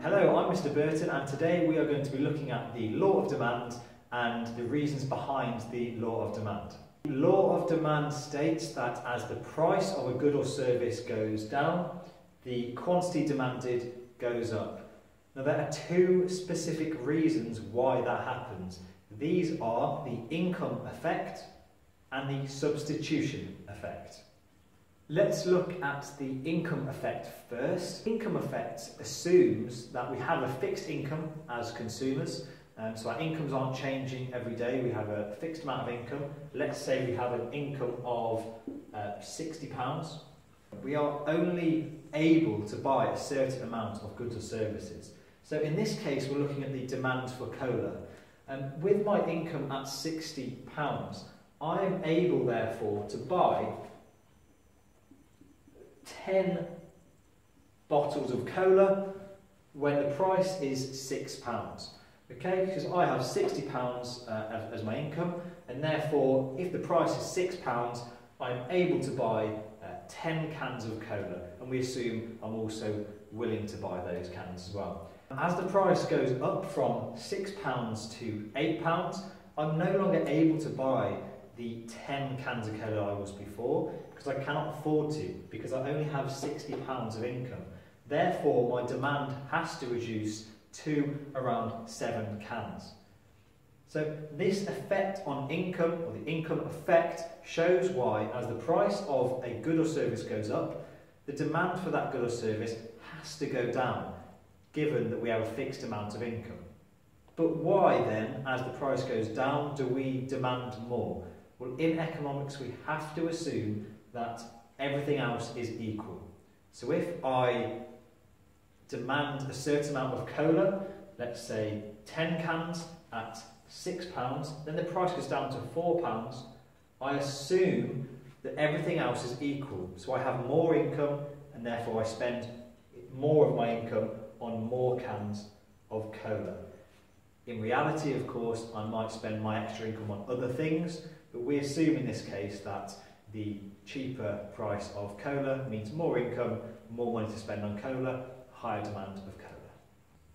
Hello, I'm Mr. Burton and today we are going to be looking at the law of demand and the reasons behind the law of demand. The law of demand states that as the price of a good or service goes down, the quantity demanded goes up. Now there are two specific reasons why that happens. These are the income effect and the substitution effect. Let's look at the income effect first. Income effect assumes that we have a fixed income as consumers, um, so our incomes aren't changing every day. We have a fixed amount of income. Let's say we have an income of uh, £60. We are only able to buy a certain amount of goods or services. So in this case, we're looking at the demand for cola. Um, with my income at £60, I am able, therefore, to buy 10 bottles of cola when the price is £6. pounds. Okay, because I have 60 pounds uh, as my income, and therefore, if the price is £6, pounds, I'm able to buy uh, 10 cans of cola, and we assume I'm also willing to buy those cans as well. As the price goes up from £6 to £8, I'm no longer able to buy the 10 cans of cola I was before because I cannot afford to because I only have £60 of income. Therefore, my demand has to reduce to around 7 cans. So this effect on income, or the income effect, shows why as the price of a good or service goes up, the demand for that good or service has to go down, given that we have a fixed amount of income. But why then, as the price goes down, do we demand more? Well, in economics, we have to assume that everything else is equal. So if I demand a certain amount of cola, let's say 10 cans at £6, then the price goes down to £4, I assume that everything else is equal. So I have more income and therefore I spend more of my income on more cans of cola. In reality, of course, I might spend my extra income on other things, but we assume in this case that the cheaper price of cola means more income, more money to spend on cola, higher demand of cola.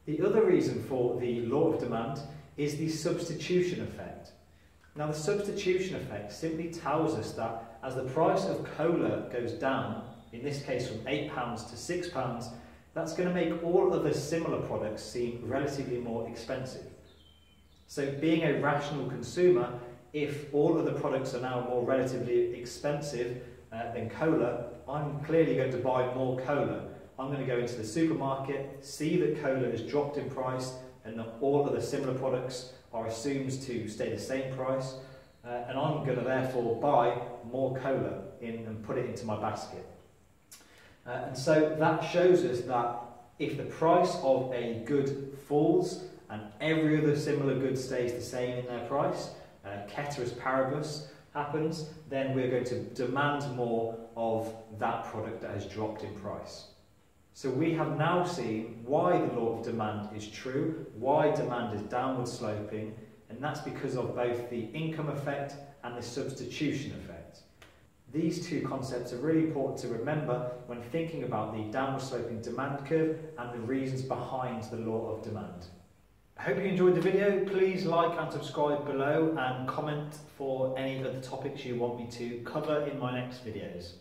The other reason for the law of demand is the substitution effect. Now the substitution effect simply tells us that as the price of cola goes down, in this case from £8 to £6, that's going to make all other similar products seem relatively more expensive. So being a rational consumer, if all of the products are now more relatively expensive uh, than cola, I'm clearly going to buy more cola. I'm going to go into the supermarket, see that cola has dropped in price and that all of the similar products are assumed to stay the same price, uh, and I'm going to therefore buy more cola in, and put it into my basket. Uh, and so that shows us that if the price of a good falls and every other similar good stays the same in their price, uh, ceteris paribus happens, then we're going to demand more of that product that has dropped in price. So we have now seen why the law of demand is true, why demand is downward sloping, and that's because of both the income effect and the substitution effect. These two concepts are really important to remember when thinking about the downward sloping demand curve and the reasons behind the law of demand. Hope you enjoyed the video. Please like and subscribe below and comment for any of the topics you want me to cover in my next videos.